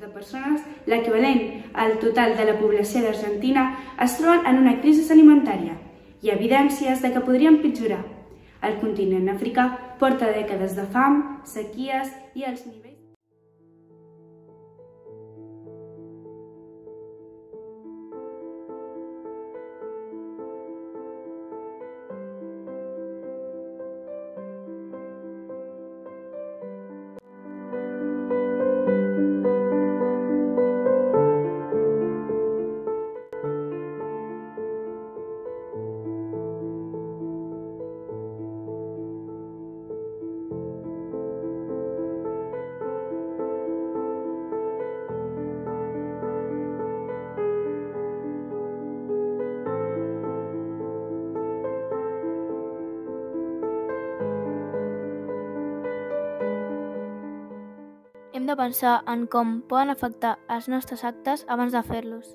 de persones, l'equivalent al total de la població d'Argentina, es troben en una crisi alimentària. Hi ha evidències de que podrien pitjorar. El continent africà porta dècades de fam, sequies i els nivells de pensar en com poden afectar els nostres actes abans de fer-los.